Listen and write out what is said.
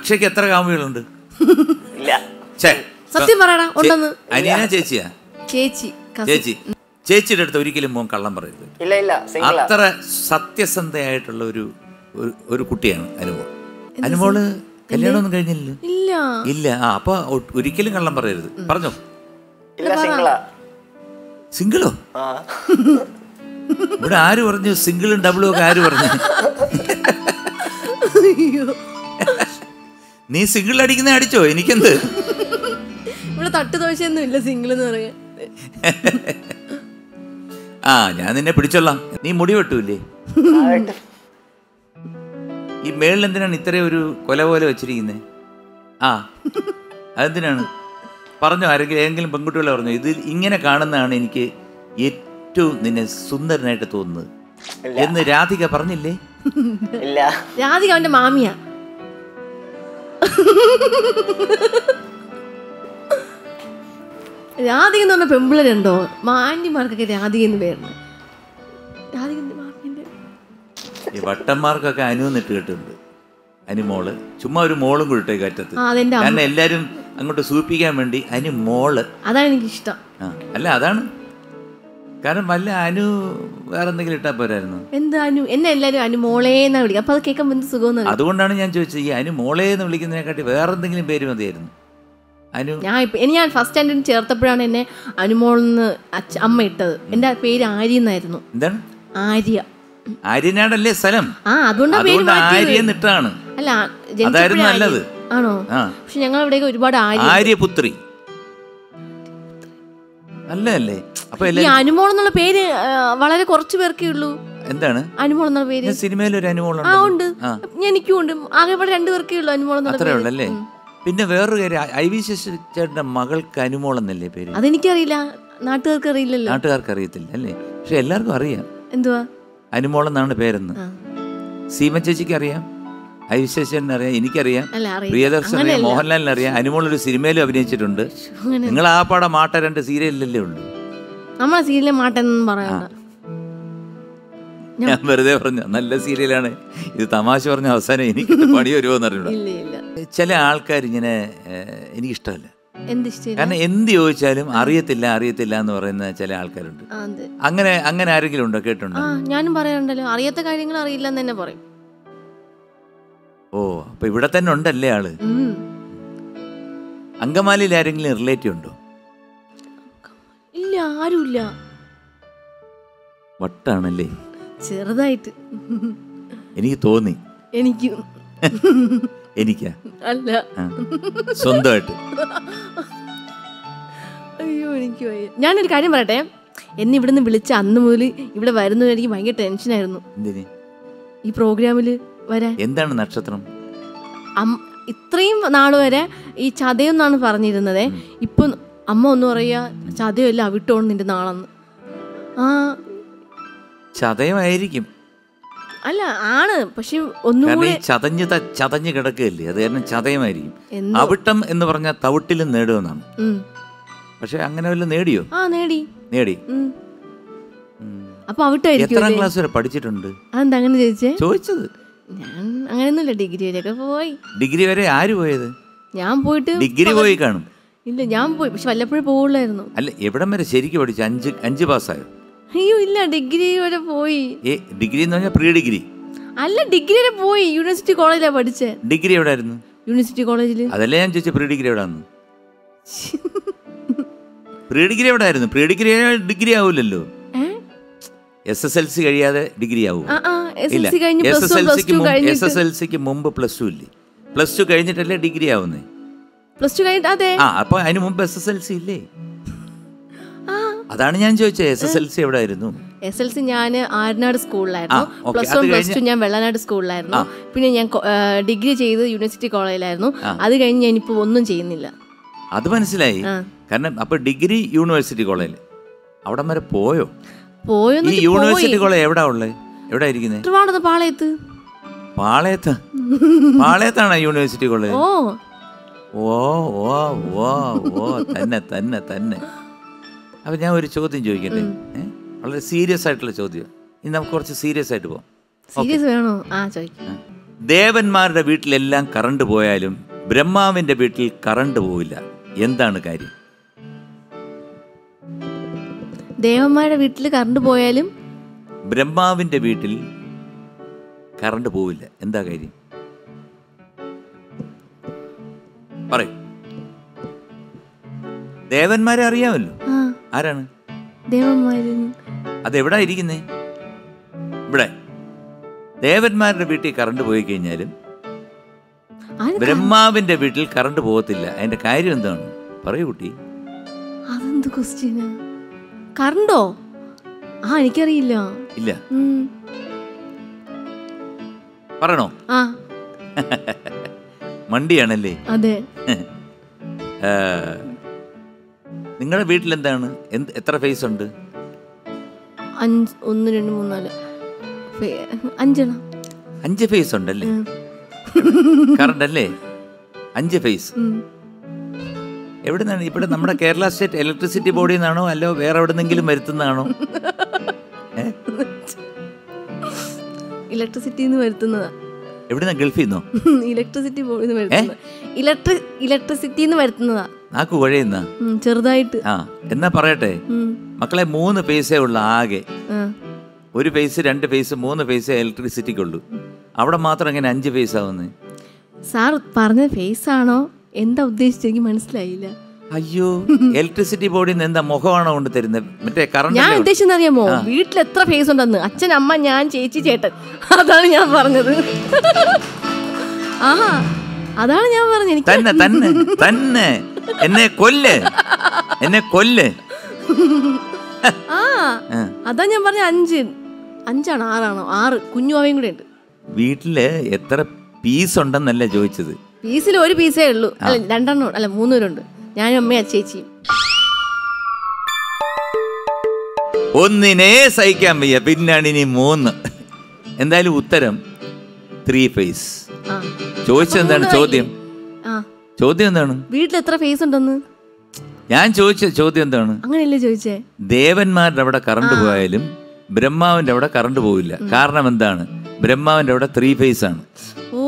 അക്ഷയ്ക്ക് എത്ര കാമുകളുണ്ട് സത്യം പറയടാ ഉണ്ടെന്ന്. അനിയന ചേച്ചിയാ? ചേച്ചി ചേച്ചി ചേച്ചിയുടെ അടുത്ത് ഒരിക്കലും മോൻ കള്ളം പറയരുത്. ഇല്ല അത്ര സത്യസന്ധയായിട്ടുള്ള ഒരു ഒരു- കുട്ടിയാണ് അനുമോൾ. അനുമോൾ കല്യാണമൊന്നും കഴിഞ്ഞില്ലല്ലോ? ഇല്ല. ഇല്ല. ആ അപ്പൊ ഒരിക്കലും കള്ളം പറയരുത്. പറഞ്ഞോ. ഇല്ല സിംഗിളാ. ഇവിടെ ആര് പറഞ്ഞു? സിംഗിളും ഡബിളും ഒക്കെ ആര് പറഞ്ഞു? അയ്യോ. നീ സിംഗിൾ അടിക്കുന്ന അടിച്ചോ? എനിക്കെന്ത്? ഇവിടെ തട്ട് ദോശയൊന്നും ഇല്ല സിംഗിൾ എന്ന് പറയാൻ. ആ ഞാൻ നിന്നെ പിടിച്ചോളാം. നീ മുടി വെട്ടൂല്ലേ? ഈ മേളിൽ എന്തിനാണ് ഇത്രയും ഒരു കൊല പോലെ വെച്ചിരിക്കുന്നത് ആ അതെന്തിനാണ്? പറഞ്ഞു ആരെങ്കിലും ഏതെങ്കിലും പെൺകുട്ടികളെ പറഞ്ഞോ. ഇത് ഇങ്ങനെ കാണുന്നതാണ് എനിക്ക് ഏറ്റവും നിന്നെ സുന്ദരനായിട്ട് തോന്നുന്നത്. എന്ന് രാധിക പറഞ്ഞില്ലേ? ഇല്ല. രാധിക അവന്റെ മാമിയാ. രാധിക എന്ന് പറഞ്ഞ പെമ്പിളരുണ്ടോ മാന്യമാർക്കൊക്കെ രാധിക എന്ന് പേരുണ്ട് ഈ വട്ടന്മാർക്കൊക്കെ അനു എന്നിട്ട് കേട്ടുണ്ട് അനുമോൾ ചുമ്മാ ഒരു മോളും കൂടിട്ടേ കറ്റത്ത്. കാരണം എല്ലാരും അങ്ങോട്ട് സൂപ്പിക്കാൻ വേണ്ടി അനു മോൾ. അതാണ് എനിക്ക് ഇഷ്ടം അല്ല അതാണ്. കാരണം വല്ല അനു വേറെ എന്തെങ്കിലും ഇട്ടാ പോരായിരുന്നു? എന്താ അനു? എന്നെ എല്ലാരും അനു മോളേന്നാ വിളിക്കുക അപ്പൊ അത് കേൾക്കാൻ എന്ത് സുഖം അതുകൊണ്ടാണ് ഞാൻ ചോദിച്ചത് ഈ അനു മോളെ എന്ന് വിളിക്കുന്നതിനെക്കാട്ടി വേറെ എന്തെങ്കിലും പേര് മതിയായിരുന്നു. അനു ഞാൻ ഇനി ഞാൻ ഫസ്റ്റ് സ്റ്റാൻഡേർഡ് ചേർത്തപ്പോഴാണ് എന്നെ അനുമോളെന്ന് അമ്മ ഇട്ടത്. എന്റെ പേര് ആര്യ എന്നായിരുന്നു. എന്താണ്? ആര്യ. ആര്യനാടല്ലേ സ്ഥലം? ആ അതുകൊണ്ടാണ് ആര്യ എന്നിട്ടാണ്. അല്ല അതായിരുന്നു നല്ലത്. ആണോ? പക്ഷെ ഞങ്ങൾ ഇവിടെ ഒരുപാട് ആര്യ. ആര്യപുത്രി. നല്ലതല്ലേ അപ്പൊ അനുമോൾ എന്നുള്ള പേര് വളരെ കുറച്ച് പേർക്കേ ഉള്ളൂ. എന്താണ്? അനുമോൾ എന്നുള്ള പേര്. സിനിമയിൽ ഒരു ആ ഉണ്ട്. എനിക്കും ഉണ്ട്. ആകെ ഇവിടെ രണ്ടുപേർക്കേ ഉള്ളൂ അനുമോൾ അത്രേ ഉള്ളല്ലേ? പിന്നെ വേറൊരു കാര്യം ഐ വി ശശി ചേട്ടന്റെ മകൾക്ക് അനുമോൾ എന്നല്ലേ പേര്? അതെനിക്കറിയില്ല നാട്ടുകാർക്ക് അറിയില്ലല്ലോ. നാട്ടുകാർക്ക് അറിയത്തില്ല അല്ലേ? പക്ഷെ എല്ലാവർക്കും അറിയാം. എന്തുവാ? അനുമോൾ എന്നാണ് പേരെന്ന്. സീമ ചേച്ചിക്ക് അറിയാം? വി അറിയാം എനിക്കറിയാം. പ്രിയദർശൻ അറിയാം. മോഹൻലാലിന് അറിയാം. അനുമോൾ ഒരു സിനിമയിലും അഭിനയിച്ചിട്ടുണ്ട്. നിങ്ങൾ ആ പാടെ മാട്ട രണ്ട് സീരിയലിലല്ലേ ഉള്ളൂ. നമ്മളെ സീരിയലിലെ മാട്ടെന്നും പറയാം ഞാൻ വെറുതെ പറഞ്ഞു നല്ല സീരിയലാണ്. ഇത് തമാശ പറഞ്ഞ അവസാനം എനിക്ക് പണി വരുമോ എന്ന് ഇല്ല ഇല്ല. ചില ആൾക്കാർ ഇങ്ങനെ എനിക്കിഷ്ടമല്ല. കാരണം എന്ത് ചോദിച്ചാലും അറിയത്തില്ല അറിയത്തില്ല എന്ന് പറയുന്ന ചില ആൾക്കാരുണ്ട്. അങ്ങനെ അങ്ങനെ ആരെങ്കിലും ഉണ്ടോ? കേട്ടുണ്ടോ ഞാനും പറയാറുണ്ടല്ലോ അറിയാത്ത കാര്യങ്ങൾ അറിയില്ല എന്ന് തന്നെ പറയും. ഓ അപ്പൊ ഇവിടെ തന്നെ ഉണ്ടല്ലേ ആൾ. അങ്കമാലിയിൽ ആരെങ്കിലും റിലേറ്റീവ് ഉണ്ടോ? ഇല്ല ആരുമില്ല. വട്ടാണല്ലേ? ചെറുതായിട്ട്. എനിക്ക് തോന്നി. എനിക്ക്. എനിക്കാ? അല്ല. സ്വന്തമായിട്ട്. അയ്യോ എനിക്ക് വയ്യ. ഞാനൊരു കാര്യം പറയട്ടെ? എന്നെ ഇവിടുന്ന് വിളിച്ച അന്ന് മുതൽ ഇവിടെ വരുന്നത് എനിക്ക് ഭയങ്കര ടെൻഷനായിരുന്നു ഈ പ്രോഗ്രാമിൽ വരാൻ എന്താണ് നക്ഷത്രം? ഇത്രയും നാൾ വരെ ഈ ചതയം എന്നാണ് പറഞ്ഞിരുന്നത് ഇപ്പൊ അമ്മ ഒന്ന് പറയാ ചതയല്ല അവിട്ടോണ് നിന്റെ നാളെന്ന്. ആ. ചതയമായിരിക്കും. അല്ല ആണ്. പക്ഷെ ഒന്നുകൂടി ചതഞ്ഞ് ചതഞ്ഞ് കിടക്കുകയല്ലേ? അത് കാരണം ചതയമായിരിക്കും. അവിട്ടം എന്ന് പറഞ്ഞാൽ തവിട്ടിലും നേടുമെന്നാണ്. പക്ഷെ അങ്ങനെ വല്ല നേടിയോ? ആ നേടി. നേടി. അപ്പൊ അവിട്ടായിരിക്കും എത്രാം ക്ലാസ് വരെ പഠിച്ചിട്ടുണ്ട്? അതെന്താ അങ്ങനെ ചോദിച്ചേ? ചോദിച്ചത്. ഞാൻ അങ്ങനെയൊന്നുമില്ല. ഡിഗ്രി വരെയൊക്കെ പോയി. ഡിഗ്രി വരെ ആര് പോയത്? ഞാൻ പോയിട്ട് ഡിഗ്രി പോയി കാണും. ഇല്ല ഞാൻ പോയി. പക്ഷെ വല്ലപ്പോഴും പോവുള്ളായിരുന്നു. അല്ല എവിടം വരെ ശരിക്കും പഠിച്ചു? അഞ്ച് അഞ്ച് പാസ്സായോ? അയ്യോ ഇല്ല ഡിഗ്രി വരെ പോയി. ഏ ഡിഗ്രി എന്ന് പറഞ്ഞാൽ പ്രീ ഡിഗ്രി അല്ല ഡിഗ്രി വരെ പോയി. യൂണിവേഴ്സിറ്റി കോളേജിലാണ് പഠിച്ചത് ഡിഗ്രി എവിടെ ആയിരുന്നു യൂണിവേഴ്സിറ്റി കോളേജിൽ അതല്ലേ ഞാൻ ചോദിച്ചത് പ്രീ ഡിഗ്രി എവിടെ ആയിരുന്നു പ്രീ ഡിഗ്രി എവിടെ ആയിരുന്നു പ്രീ ഡിഗ്രി ഡിഗ്രി ആവൂലല്ലോ എസ് എസ് എൽ സി കഴിയാതെ ഡിഗ്രി ആവൂ? എസ് എസ് എൽ സിക്ക് മുമ്പ് പ്ലസ് ടു ഇല്ലേ? പ്ലസ് ടു കഴിഞ്ഞിട്ടല്ലേ ഡിഗ്രി ആവുന്നേ? പ്ലസ് ടു കഴിഞ്ഞിട്ട് അതെ. ആ അപ്പൊ അതിന് മുമ്പ് എസ് എസ് എൽ സി ഇല്ലേ? അതാണ് ഞാൻ ചോദിച്ചത് എസ് എസ് എൽ സി എവിടെ ആയിരുന്നു എസ് എൽ സി ഞാൻ ആരനാട് സ്കൂളിലായിരുന്നു പ്ലസ് വൺ പ്ലസ് ടു ഞാൻ വെള്ളനാട് സ്കൂളിലായിരുന്നു പിന്നെ ഞാൻ ഡിഗ്രി ചെയ്ത് യൂണിവേഴ്സിറ്റി കോളേജിലായിരുന്നു. അത് കഴിഞ്ഞ് ഞാനിപ്പോൾ ഒന്നും ചെയ്യുന്നില്ല. അത് മനസ്സിലായി. കാരണം അപ്പൊ ഡിഗ്രി യൂണിവേഴ്സിറ്റി കോളേജിൽ അവിടം വരെ പോയോ? പോയോ. യൂണിവേഴ്സിറ്റി കോളേജ് എവിടെ ഉള്ളത് എവിടെ ഇരിക്കുന്നത് ട്രിവാണ്ടത്ത് പാളയത്ത്. പാളയത്ത്? പാളയത്താണ് യൂണിവേഴ്സിറ്റി കോളേജ്? ഓ. ഓ ഓ ഓ ഓ തന്നെ തന്നെ തന്നെ. അപ്പൊ ഞാൻ ഒരു ചോദ്യം ചോദിക്കട്ടെ? വളരെ സീരിയസ് ആയിട്ടുള്ള ചോദ്യം. ഇനി നമുക്ക് കുറച്ച് സീരിയസ് ആയിട്ട് പോകാം സീരിയസ് വേണോ? ആ ചോദിക്കാം. ദേവന്മാരുടെ വീട്ടിലെല്ലാം കറണ്ട് പോയാലും ബ്രഹ്മാവിന്റെ വീട്ടിൽ കറണ്ട് പോവില്ല. എന്താണ് കാര്യം? ദേവന്മാരുടെ വീട്ടിൽ കറണ്ട് പോയാലും ബ്രഹ്മാവിന്റെ വീട്ടിൽ കറണ്ട് പോവില്ല. എന്താ കാര്യം? പറയൂ. ദേവന്മാരെ അറിയാമല്ലോ. ആരാണ്? അതെവിടാ ഇരിക്കുന്നേ ഇവിടെ. ദേവന്മാരുടെ വീട്ടിൽ കറണ്ട് പോയി കഴിഞ്ഞാലും ബ്രഹ്മാവിന്റെ വീട്ടിൽ കറണ്ട് പോകത്തില്ല. അതിന്റെ കാര്യം എന്താണ്? പറയൂ കുട്ടി. അതെന്ത് ക്വസ്റ്റ്യനാ കറണ്ടോ ആ എനിക്കറിയില്ല. ഇല്ല. പറയണോ? മണ്ടിയാണല്ലേ? അതെ. നിങ്ങളുടെ വീട്ടിൽ എന്താണ് എന്ത് എത്ര ഫേസ് ഉണ്ട്? അഞ്ച് ഒന്ന് രണ്ട് മൂന്ന് നാല്. അഞ്ചെണ്ണം. അഞ്ച് ഫേസ് ഉണ്ടല്ലേ. കറണ്ട് അല്ലേ? അഞ്ച് ഫേസ്. എവിടെ നിന്നാണ് ഇവിടെ നമ്മുടെ കേരള സ്റ്റേറ്റ് ഇലക്ട്രിസിറ്റി ബോർഡിൽ നിന്നാണോ? അല്ലോ വേറെ എവിടെ നിന്നെങ്കിലും വരുത്തുന്നതാണോ? ഏ? ഇലക്ട്രിസിറ്റിന്ന് വരുത്തുന്നതാ. എവിടുന്ന? ഗൾഫിൽ നിന്നോ? ഇലക്ട്രിസിറ്റി ബോർഡിൽ നിന്ന് വരുത്തുന്നത്. ഇലക്ട്രി ഇലക്ട്രിസിറ്റിന്ന് വരുത്തുന്നതാ. നാക്ക് കുഴയുന്ന? ചെറുതായിട്ട്. ആ എന്നാ പറയട്ടെ? മക്കളെ മൂന്ന് പൈസ ഉള്ള ആകെ. ഒരു പൈസ രണ്ട് പൈസ മൂന്ന് പൈസ ഇലക്ട്രിസിറ്റിക്കുള്ളൂ അവിടെ മാത്രം എങ്ങനെ അഞ്ച് പൈസ ആവുന്നത് സാർ പറഞ്ഞ ഫേസ് ആണോ? എന്താ ഉദ്ദേശിച്ചത്? മനസ്സിലായില്ല. അയ്യോ ഇലക്ട്രിസിറ്റി ബോർഡിൽ നിന്ന് എന്താ മുഖമാണോ കൊണ്ട് തരുന്നത്? മറ്റേ കറണ്ട് ഞാൻ ഉദ്ദേശിച്ചത് അറിയാമോ വീട്ടിൽ എത്ര ഫേസ് ഉണ്ടെന്ന്? അച്ഛൻ അമ്മ ഞാൻ ചേച്ചി ചേട്ടൻ. അതാണ് ഞാൻ പറഞ്ഞത്. ആഹാ അതാണ് ഞാൻ പറഞ്ഞത്. എനിക്ക് തന്നെ തന്നെ തന്നെ. എന്നെ കൊല്ല്. എന്നെ കൊല്ല്. ആ. അതാ ഞാൻ പറഞ്ഞ അഞ്ച്. അഞ്ചാണോ ആറാണോ? ആറ്. കുഞ്ഞുവാവയും കൂടെ ഉണ്ട്. വീട്ടിൽ എത്ര പീസ് ഉണ്ടെന്നല്ല ചോദിച്ചത്? പീസിൽ ഒരു പീസേ ഉള്ളൂ. അല്ല രണ്ടെണ്ണം അല്ല മൂന്ന് പേരുണ്ട്. ഞാനും അമ്മയും ചേച്ചിയും ഒന്നിനെ സഹിക്കാൻ വയ്യ. പിന്നാണ് ഇനി മൂന്ന്. എന്തായാലും ഉത്തരം ത്രീ ഫേസ് ചോദിച്ചെന്താണ് ചോദ്യം? ചോദ്യം എന്താണ്? വീട്ടിൽ എത്ര ഫേസ് ഉണ്ടെന്ന്? ഞാൻ ചോദിച്ച ചോദ്യം എന്താണ്? അങ്ങനെയല്ലേ ചോദിച്ചേ? ദേവന്മാരുടെ അവിടെ കറണ്ട് പോയാലും ബ്രഹ്മാവിന്റെ അവിടെ കറണ്ട് പോവില്ല. കാരണം എന്താണ്? ബ്രഹ്മാവിന്റെ അവിടെ ത്രീ ഫേസ് ആണ്. ഓ.